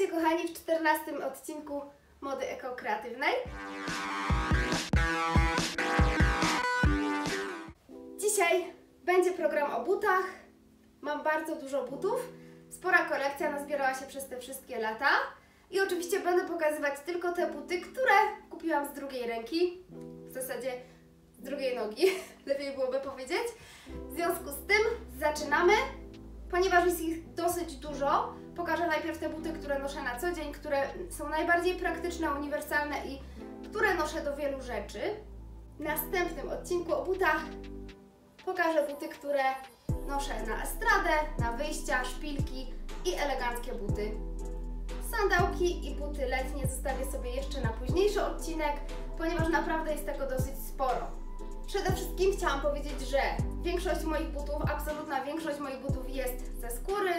Witajcie kochani w 14 odcinku Mody Eko-Kreatywnej. Dzisiaj będzie program o butach. Mam bardzo dużo butów. Spora kolekcja nazbierała się przez te wszystkie lata. I oczywiście będę pokazywać tylko te buty, które kupiłam z drugiej ręki. W zasadzie z drugiej nogi, lepiej byłoby powiedzieć. W związku z tym zaczynamy. Ponieważ jest ich dosyć dużo, pokażę najpierw te buty, które noszę na co dzień, które są najbardziej praktyczne, uniwersalne i które noszę do wielu rzeczy. W następnym odcinku o butach pokażę buty, które noszę na estradę, na wyjścia, szpilki i eleganckie buty. Sandałki i buty letnie zostawię sobie jeszcze na późniejszy odcinek, ponieważ naprawdę jest tego dosyć sporo. Przede wszystkim chciałam powiedzieć, że większość moich butów, absolutna większość moich butów jest ze skóry.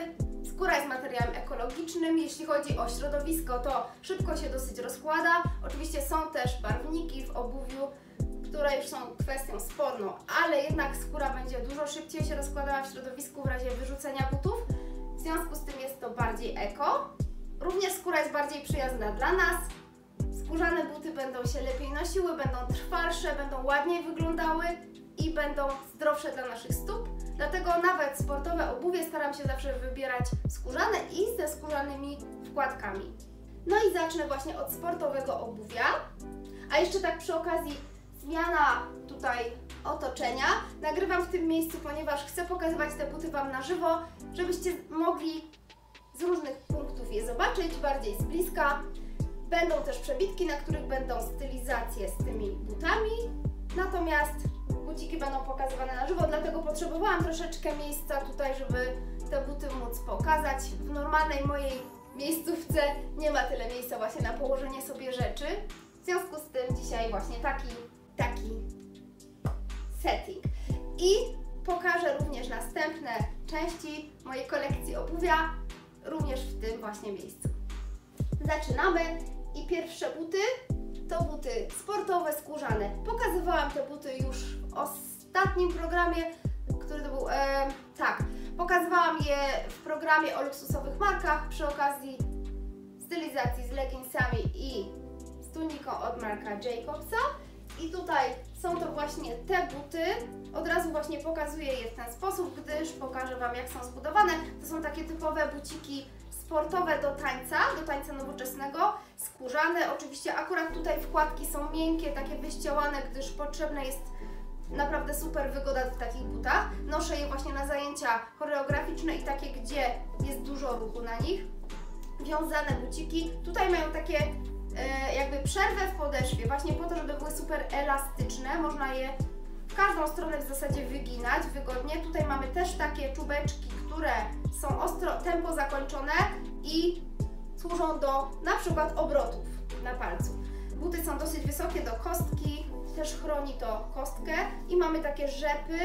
Skóra jest materiałem ekologicznym. Jeśli chodzi o środowisko, to szybko się dosyć rozkłada. Oczywiście są też barwniki w obuwiu, które już są kwestią sporną, ale jednak skóra będzie dużo szybciej się rozkładała w środowisku w razie wyrzucenia butów. W związku z tym jest to bardziej eko. Również skóra jest bardziej przyjazna dla nas. Skórzane buty będą się lepiej nosiły, będą trwalsze, będą ładniej wyglądały i będą zdrowsze dla naszych stóp. Dlatego nawet sportowe obuwie staram się zawsze wybierać skórzane i ze skórzanymi wkładkami. No i zacznę właśnie od sportowego obuwia. A jeszcze tak przy okazji zmiana tutaj otoczenia. Nagrywam w tym miejscu, ponieważ chcę pokazywać te buty Wam na żywo, żebyście mogli z różnych punktów je zobaczyć, bardziej z bliska. Będą też przebitki, na których będą stylizacje z tymi butami. Natomiast buciki będą pokazywane na żywo, dlatego potrzebowałam troszeczkę miejsca tutaj, żeby te buty móc pokazać. W normalnej mojej miejscówce nie ma tyle miejsca właśnie na położenie sobie rzeczy. W związku z tym dzisiaj właśnie taki, taki setting. I pokażę również następne części mojej kolekcji obuwia, również w tym właśnie miejscu. Zaczynamy i pierwsze buty to buty sportowe, skórzane. Pokazywałam te buty już w ostatnim programie, który to był, e, tak, pokazywałam je w programie o luksusowych markach przy okazji stylizacji z leginsami i z tuniką od Marka Jacobsa. I tutaj są to właśnie te buty. Od razu właśnie pokazuję je w ten sposób, gdyż pokażę Wam jak są zbudowane. To są takie typowe buciki sportowe do tańca, do tańca nowoczesnego, skórzane. Oczywiście akurat tutaj wkładki są miękkie, takie wyścielane, gdyż potrzebna jest naprawdę super wygoda w takich butach. Noszę je właśnie na zajęcia choreograficzne i takie, gdzie jest dużo ruchu na nich. Wiązane buciki. Tutaj mają takie e, jakby przerwę w podeszwie, właśnie po to, żeby były super elastyczne. Można je w każdą stronę w zasadzie wyginać wygodnie. Tutaj mamy też takie czubeczki, które są ostro tempo zakończone i służą do na przykład obrotów na palcu. Buty są dosyć wysokie do kostki, też chroni to kostkę i mamy takie rzepy,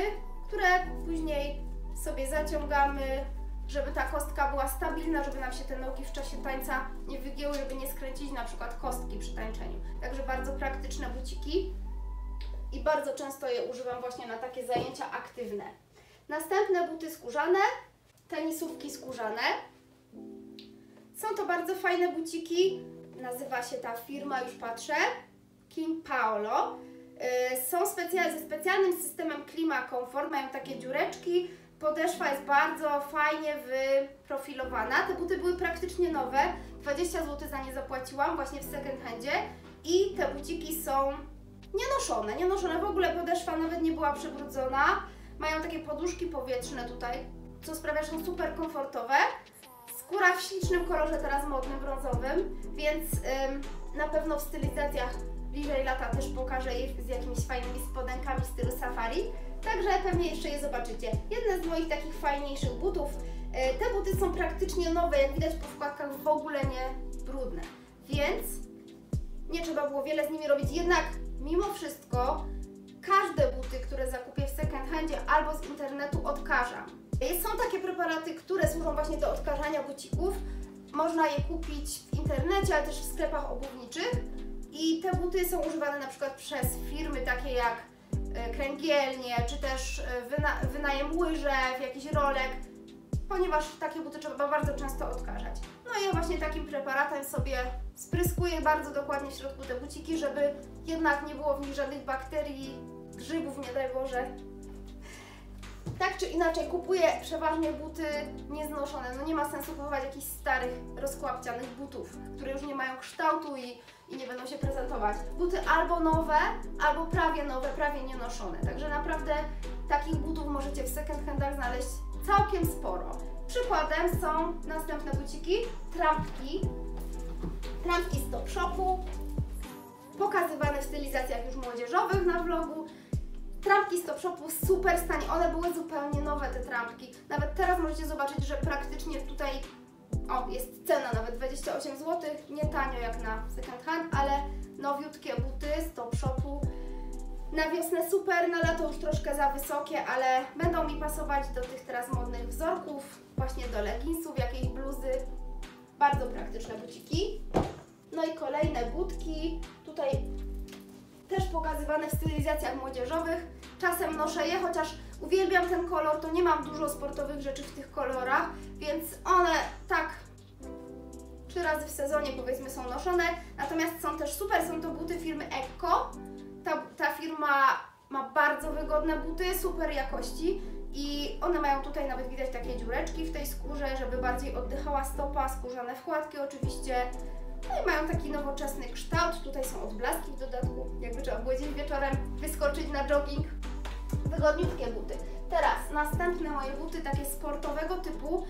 które później sobie zaciągamy, żeby ta kostka była stabilna, żeby nam się te nogi w czasie tańca nie wygięły, żeby nie skręcić na przykład kostki przy tańczeniu. Także bardzo praktyczne buciki i bardzo często je używam właśnie na takie zajęcia aktywne. Następne buty skórzane, tenisówki skórzane. Są to bardzo fajne buciki, nazywa się ta firma, już patrzę, King Paolo. Są specjal, ze specjalnym systemem klima komfort, mają takie dziureczki, podeszwa jest bardzo fajnie wyprofilowana. Te buty były praktycznie nowe, 20 zł za nie zapłaciłam właśnie w second handzie i te buciki są nienoszone, nienoszone, w ogóle podeszwa nawet nie była przybrudzona. Mają takie poduszki powietrzne tutaj, co sprawia, że są super komfortowe. Skóra w ślicznym kolorze, teraz modnym, brązowym, więc ym, na pewno w stylizacjach bliżej lata też pokażę je z jakimiś fajnymi spodenkami w stylu safari. Także pewnie jeszcze je zobaczycie. Jedne z moich takich fajniejszych butów. Yy, te buty są praktycznie nowe, jak widać po wkładkach w ogóle nie brudne. Więc nie trzeba było wiele z nimi robić. Jednak mimo wszystko każde buty, które zakupię w second handzie albo z internetu odkażam. Są takie preparaty, które służą właśnie do odkażania bucików. Można je kupić w internecie, ale też w sklepach obuwniczych. I te buty są używane na przykład przez firmy takie jak kręgielnie, czy też wyna wynajem łyżew, jakiś rolek, ponieważ takie buty trzeba bardzo często odkażać. No i ja właśnie takim preparatem sobie spryskuję bardzo dokładnie w środku te buciki, żeby jednak nie było w nich żadnych bakterii, grzybów, nie daj Boże. Tak czy inaczej, kupuję przeważnie buty nieznoszone. No nie ma sensu kupować jakichś starych, rozkłapcianych butów, które już nie mają kształtu i, i nie będą się prezentować. Buty albo nowe, albo prawie nowe, prawie nienoszone. Także naprawdę takich butów możecie w second handach znaleźć całkiem sporo. Przykładem są następne buciki, trampki. Trampki z Shopu, pokazywane w stylizacjach już młodzieżowych na vlogu. Trampki z Top Shopu super stanie, one były zupełnie nowe te trampki. Nawet teraz możecie zobaczyć, że praktycznie tutaj o, jest cena nawet 28 zł, nie tanio jak na second hand, ale nowiutkie buty z Top Shopu. Na wiosnę super, na lato już troszkę za wysokie, ale będą mi pasować do tych teraz modnych wzorków, właśnie do leginsów, jakiejś bluzy. Bardzo praktyczne buciki. No i kolejne budki, tutaj też pokazywane w stylizacjach młodzieżowych. Czasem noszę je, chociaż uwielbiam ten kolor, to nie mam dużo sportowych rzeczy w tych kolorach, więc one tak trzy razy w sezonie powiedzmy są noszone. Natomiast są też super, są to buty firmy Ecco. Ta, ta firma ma bardzo wygodne buty, super jakości i one mają tutaj nawet widać takie dziureczki w tej skórze, żeby bardziej oddychała stopa, skórzane wkładki oczywiście. No i mają taki nowoczesny kształt. Tutaj są odblaski w dodatku, jakby trzeba było dzień wieczorem wyskoczyć na jogging. Wygodniutkie buty. Teraz następne moje buty, takie sportowego typu.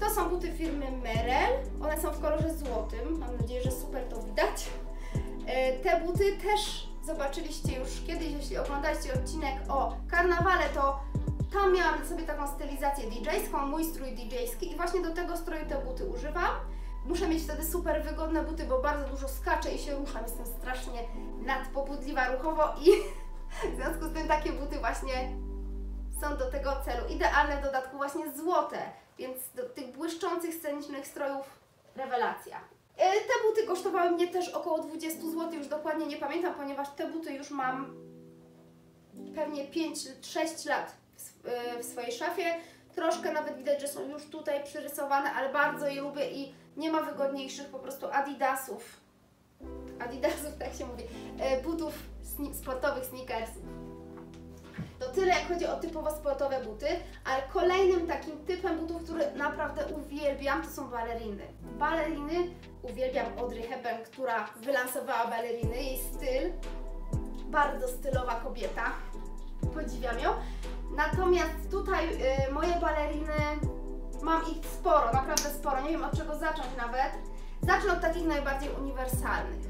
To są buty firmy Merrell. One są w kolorze złotym. Mam nadzieję, że super to widać. E, te buty też zobaczyliście już kiedyś, jeśli oglądaliście odcinek o karnawale, to tam miałam sobie taką stylizację DJ-ską, mój strój DJ-ski i właśnie do tego stroju te buty używam. Muszę mieć wtedy super wygodne buty, bo bardzo dużo skaczę i się ruszam. Jestem strasznie nadpobudliwa ruchowo i w związku z tym takie buty właśnie są do tego celu. Idealne w dodatku właśnie złote, więc do tych błyszczących scenicznych strojów rewelacja. E, Te buty kosztowały mnie też około 20 zł, już dokładnie nie pamiętam, ponieważ te buty już mam pewnie 5-6 lat e, w swojej szafie. Troszkę nawet widać, że są już tutaj przyrysowane, ale bardzo je lubię i nie ma wygodniejszych po prostu adidasów. Adidasów, tak się mówi. e, Butów sportowych, sneakersów. To tyle, jak chodzi o typowo sportowe buty, ale kolejnym takim typem butów, który naprawdę uwielbiam, to są baleriny. Baleriny uwielbiam Audrey Hepburn, która wylansowała baleriny. Jej styl, bardzo stylowa kobieta, podziwiam ją. Natomiast tutaj y, moje baleriny, mam ich sporo, naprawdę sporo, nie wiem od czego zacząć nawet. Zacznę od takich najbardziej uniwersalnych.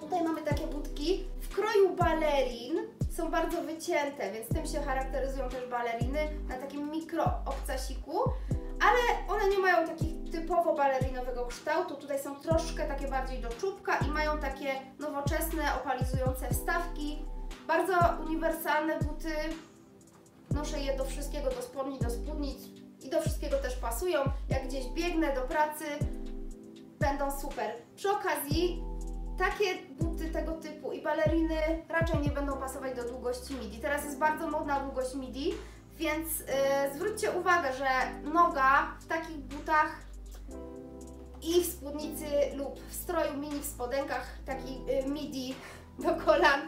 Tutaj mamy takie budki w kroju balerin, są bardzo wycięte, więc tym się charakteryzują też baleriny na takim mikro obcasiku, ale one nie mają takich typowo balerinowego kształtu. Tutaj są troszkę takie bardziej do czubka i mają takie nowoczesne, opalizujące wstawki. Bardzo uniwersalne buty. Noszę je do wszystkiego, do spodni, do spódnic i do wszystkiego też pasują. Jak gdzieś biegnę do pracy, będą super. Przy okazji takie buty tego typu i baleriny raczej nie będą pasować do długości midi. Teraz jest bardzo modna długość midi, więc yy, zwróćcie uwagę, że noga w takich butach i w spódnicy lub w stroju mini w spodenkach, taki yy, midi do kolan,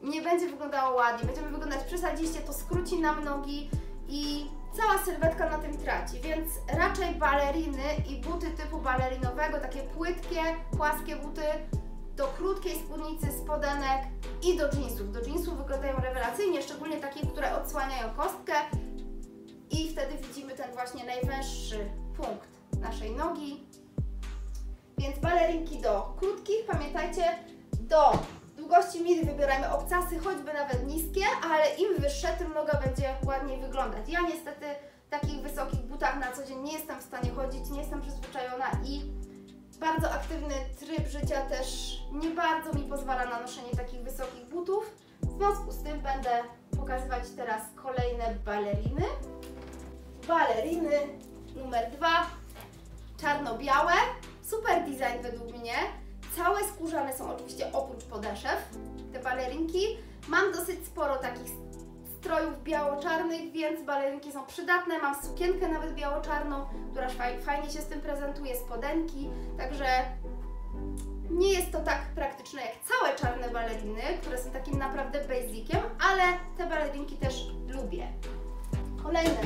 nie będzie wyglądało ładnie. Będziemy wyglądać przesadziście, to skróci nam nogi i cała sylwetka na tym traci, więc raczej baleriny i buty typu balerinowego, takie płytkie, płaskie buty do krótkiej spódnicy, spodenek i do jeansów. Do jeansów wyglądają rewelacyjnie, szczególnie takie, które odsłaniają kostkę i wtedy widzimy ten właśnie najwęższy punkt naszej nogi. Więc balerinki do krótkich, pamiętajcie, do długości midi wybierajmy obcasy, choćby nawet niskie, ale im wyższe, tym noga będzie ładniej wyglądać. Ja niestety w takich wysokich butach na co dzień nie jestem w stanie chodzić, nie jestem przyzwyczajona i bardzo aktywny tryb życia też nie bardzo mi pozwala na noszenie takich wysokich butów. W związku z tym będę pokazywać teraz kolejne baleriny. Baleriny numer dwa, czarno-białe, super design według mnie. Całe skórzane są oczywiście oprócz podeszew, te balerinki. Mam dosyć sporo takich strojów biało-czarnych, więc balerinki są przydatne. Mam sukienkę nawet biało-czarną, która fajnie się z tym prezentuje, spodenki, także nie jest to tak praktyczne jak całe czarne baleriny, które są takim naprawdę basiciem, ale te balerinki też lubię. Kolejne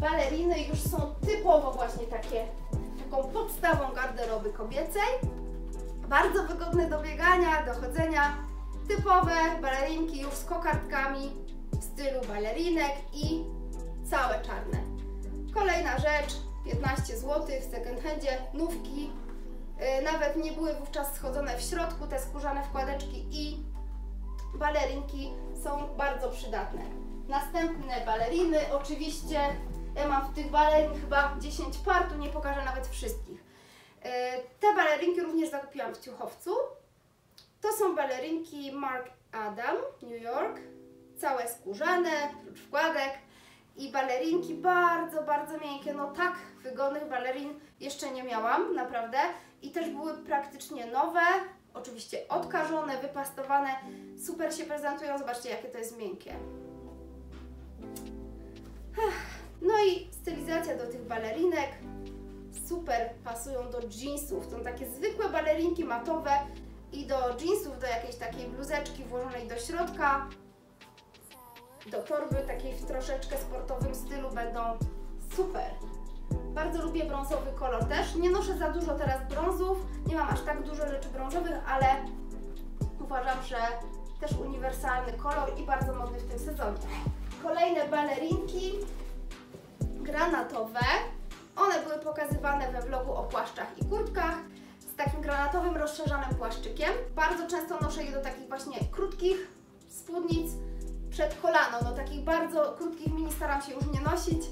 baleriny już są typowo właśnie takie, taką podstawą garderoby kobiecej. Bardzo wygodne do biegania, do chodzenia. Typowe balerinki już z kokardkami w stylu balerinek i całe czarne. Kolejna rzecz, 15 zł w second handzie, nówki. Yy, nawet nie były wówczas schodzone w środku, te skórzane wkładeczki i balerinki są bardzo przydatne. Następne baleriny, oczywiście ja mam w tych balerin chyba 10 par, tu nie pokażę nawet wszystkich. E, te balerinki również zakupiłam w Ciuchowcu. To są balerinki Mark Adam, New York. Całe skórzane, prócz wkładek. I balerinki bardzo, bardzo miękkie. No tak wygodnych balerin jeszcze nie miałam, naprawdę. I też były praktycznie nowe, oczywiście odkażone, wypastowane. Super się prezentują. Zobaczcie, jakie to jest miękkie. No i stylizacja do tych balerinek super pasują do jeansów. Są takie zwykłe balerinki matowe i do jeansów, do jakiejś takiej bluzeczki włożonej do środka. Do torby takiej w troszeczkę sportowym stylu będą super. Bardzo lubię brązowy kolor też. Nie noszę za dużo teraz brązów, nie mam aż tak dużo rzeczy brązowych, ale uważam, że też uniwersalny kolor i bardzo modny w tym sezonie. Kolejne balerinki granatowe. One były pokazywane we vlogu o płaszczach i kurtkach z takim granatowym, rozszerzanym płaszczykiem. Bardzo często noszę je do takich właśnie krótkich spódnic przed kolano. No takich bardzo krótkich mini staram się już nie nosić,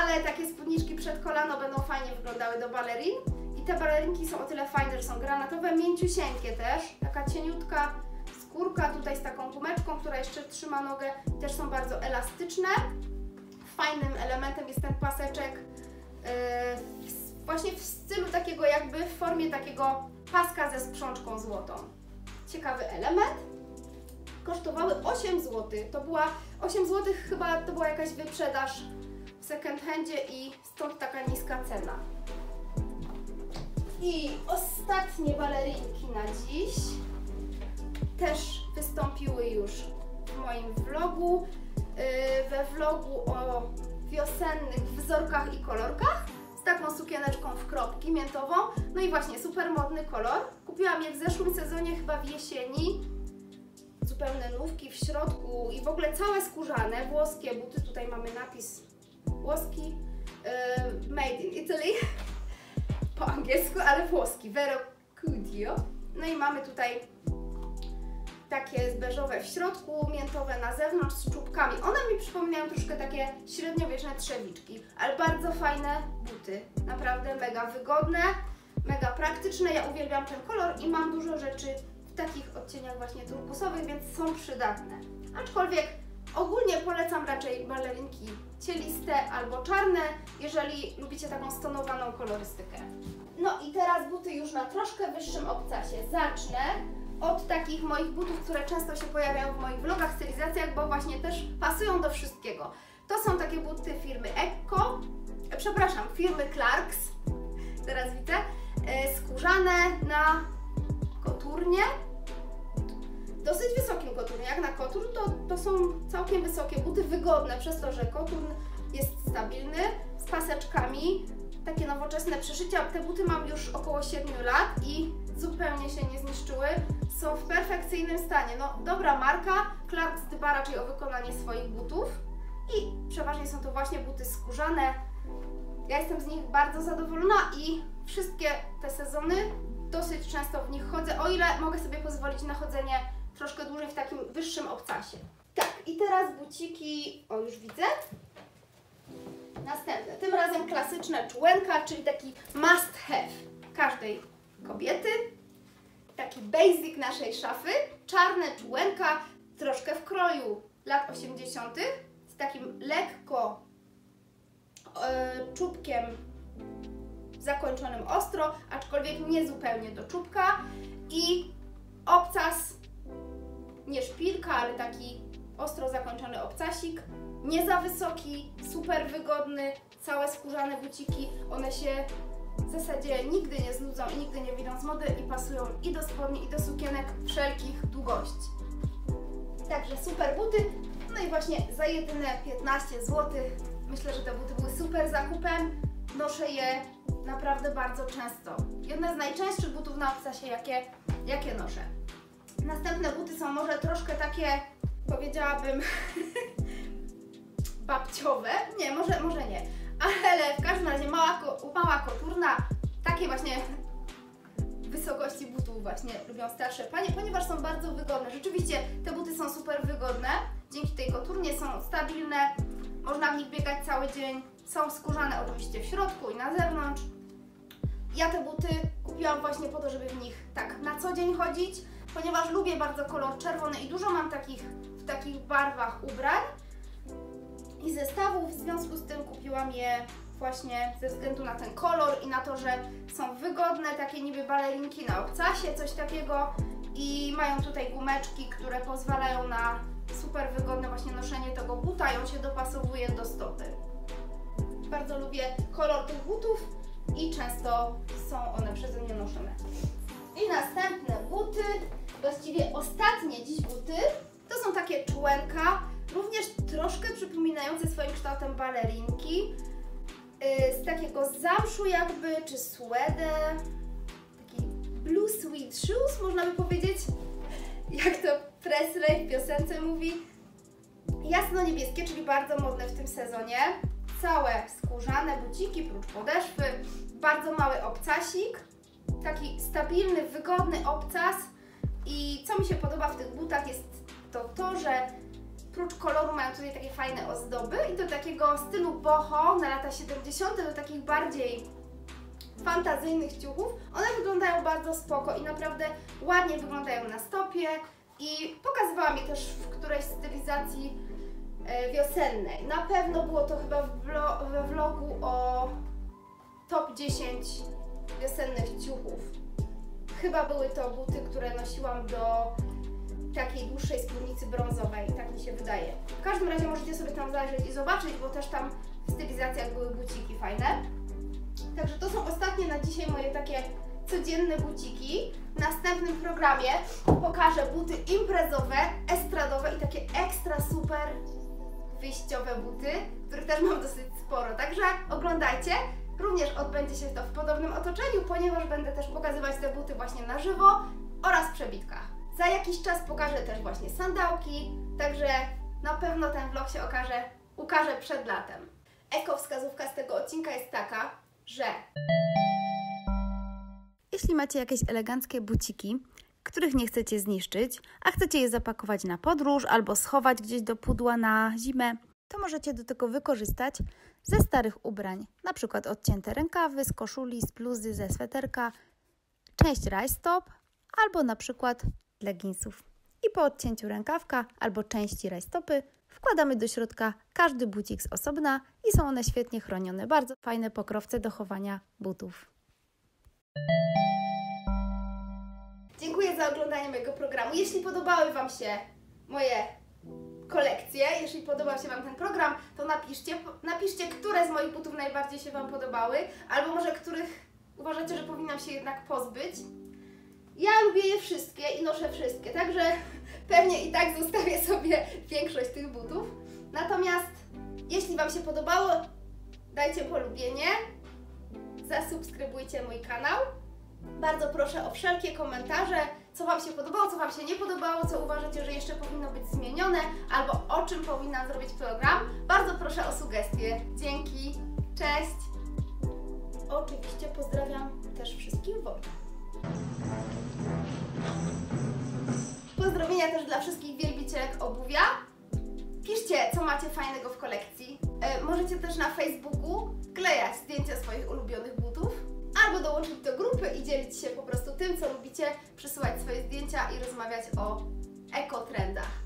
ale takie spódniczki przed kolano będą fajnie wyglądały do balerin. I te balerinki są o tyle fajne, że są granatowe, mięciusieńkie też, taka cieniutka skórka tutaj z taką gumeczką, która jeszcze trzyma nogę, też są bardzo elastyczne. Fajnym elementem jest ten paseczek właśnie w stylu takiego jakby w formie takiego paska ze sprzączką złotą. Ciekawy element. Kosztowały 8 zł. To była 8 zł chyba to była jakaś wyprzedaż w second handzie i stąd taka niska cena. I ostatnie balerinki na dziś też wystąpiły już w moim vlogu. Yy, we vlogu o wiosennych wzorkach i kolorkach z taką sukieneczką w kropki miętową. No i właśnie super modny kolor. Kupiłam je w zeszłym sezonie, chyba w jesieni. Zupełne nówki w środku i w ogóle całe skórzane, włoskie buty. Tutaj mamy napis włoski yy, Made in Italy po angielsku, ale włoski Vero Cudio. No i mamy tutaj takie beżowe w środku, miętowe na zewnątrz z czubkami. One mi przypominają troszkę takie średniowieczne trzewiczki, ale bardzo fajne buty. Naprawdę mega wygodne, mega praktyczne. Ja uwielbiam ten kolor i mam dużo rzeczy w takich odcieniach właśnie turkusowych, więc są przydatne. Aczkolwiek ogólnie polecam raczej balerinki cieliste albo czarne, jeżeli lubicie taką stonowaną kolorystykę. No i teraz buty już na troszkę wyższym obcasie. Zacznę od takich moich butów, które często się pojawiają w moich vlogach, stylizacjach, bo właśnie też pasują do wszystkiego. To są takie buty firmy Ecco, przepraszam, firmy Clarks, teraz widzę, e, skórzane na koturnie, dosyć wysokim koturnie, jak na kotur, to, to są całkiem wysokie buty, wygodne przez to, że koturn jest stabilny, z paseczkami, takie nowoczesne przeszycia. Te buty mam już około 7 lat i zupełnie się nie zniszczyły. Są w perfekcyjnym stanie. No, dobra marka. Clarks dba raczej o wykonanie swoich butów i przeważnie są to właśnie buty skórzane. Ja jestem z nich bardzo zadowolona i wszystkie te sezony dosyć często w nich chodzę, o ile mogę sobie pozwolić na chodzenie troszkę dłużej w takim wyższym obcasie. Tak, i teraz buciki, o już widzę, Następne, tym razem klasyczna czułenka, czyli taki must have każdej kobiety. Taki basic naszej szafy. Czarne czułenka, troszkę w kroju lat 80. z takim lekko e, czubkiem zakończonym ostro, aczkolwiek nie zupełnie do czubka i obcas nie szpilka, ale taki ostro zakończony obcasik, nie za wysoki, super wygodny, całe skórzane buciki, one się w zasadzie nigdy nie znudzą i nigdy nie wyjdą z mody i pasują i do spodni i do sukienek wszelkich długości. Także super buty, no i właśnie za jedyne 15 zł myślę, że te buty były super zakupem, noszę je naprawdę bardzo często. Jedne z najczęstszych butów na obcasie, jakie, jakie noszę. Następne buty są może troszkę takie, powiedziałabym, babciowe. Nie, może, może nie. Ale w każdym razie mała, mała koturna, takie właśnie wysokości butów właśnie lubią starsze panie, ponieważ są bardzo wygodne. Rzeczywiście te buty są super wygodne. Dzięki tej koturnie są stabilne, można w nich biegać cały dzień. Są skórzane oczywiście w środku i na zewnątrz. Ja te buty kupiłam właśnie po to, żeby w nich tak na co dzień chodzić, ponieważ lubię bardzo kolor czerwony i dużo mam takich w takich barwach ubrań i zestawów. W związku z tym kupiłam je właśnie ze względu na ten kolor i na to, że są wygodne, takie niby balerinki na obcasie, coś takiego i mają tutaj gumeczki, które pozwalają na super wygodne właśnie noszenie tego buta i on się dopasowuje do stopy. Bardzo lubię kolor tych butów i często są one przeze mnie noszone. I następne buty, właściwie ostatnie dziś buty, to są takie człenka, również troszkę przypominające swoim kształtem balerinki, yy, z takiego zamszu jakby, czy suedę, taki blue sweet shoes, można by powiedzieć, jak to Presley w piosence mówi. Jasno-niebieskie, czyli bardzo modne w tym sezonie. Całe skórzane buciki, prócz podeszwy, bardzo mały obcasik, taki stabilny, wygodny obcas. I co mi się podoba w tych butach jest to to, że prócz koloru mają tutaj takie fajne ozdoby i do takiego stylu boho na lata 70. do takich bardziej fantazyjnych ciuchów. One wyglądają bardzo spoko i naprawdę ładnie wyglądają na stopie i pokazywałam je też w którejś stylizacji e, wiosennej. Na pewno było to chyba we vlogu o top 10 wiosennych ciuchów. Chyba były to buty, które nosiłam do takiej dłuższej spódnicy brązowej, tak mi się wydaje. W każdym razie możecie sobie tam zajrzeć i zobaczyć, bo też tam w stylizacjach były buciki fajne. Także to są ostatnie na dzisiaj moje takie codzienne buciki. W następnym programie pokażę buty imprezowe, estradowe i takie ekstra super wyjściowe buty, których też mam dosyć sporo. Także oglądajcie. Również odbędzie się to w podobnym otoczeniu, ponieważ będę też pokazywać te buty właśnie na żywo oraz w przebitkach. Za jakiś czas pokażę też właśnie sandałki, także na pewno ten vlog się okaże, ukaże przed latem. Eko wskazówka z tego odcinka jest taka, że jeśli macie jakieś eleganckie buciki, których nie chcecie zniszczyć, a chcecie je zapakować na podróż albo schować gdzieś do pudła na zimę, to możecie do tego wykorzystać ze starych ubrań, na przykład odcięte rękawy z koszuli, z bluzy, ze sweterka, część rajstop albo na przykład leginsów. I po odcięciu rękawka albo części rajstopy wkładamy do środka każdy bucik z osobna i są one świetnie chronione. Bardzo fajne pokrowce do chowania butów. Dziękuję za oglądanie mojego programu. Jeśli podobały Wam się moje kolekcje, jeśli podobał się Wam ten program, to napiszcie, napiszcie, które z moich butów najbardziej się Wam podobały, albo może których uważacie, że powinnam się jednak pozbyć. Ja lubię je wszystkie i noszę wszystkie, także pewnie i tak zostawię sobie większość tych butów. Natomiast jeśli Wam się podobało, dajcie polubienie, zasubskrybujcie mój kanał. Bardzo proszę o wszelkie komentarze, co Wam się podobało, co Wam się nie podobało, co uważacie, że jeszcze powinno być zmienione, albo o czym powinnam zrobić program. Bardzo proszę o sugestie. Dzięki, cześć! Oczywiście pozdrawiam też wszystkich Wojna. Pozdrowienia też dla wszystkich wielbicielek obuwia. Piszcie, co macie fajnego w kolekcji. E, możecie też na Facebooku klejać zdjęcia swoich ulubionych butów albo dołączyć do grupy i dzielić się po prostu tym, co lubicie, przesyłać swoje zdjęcia i rozmawiać o ekotrendach.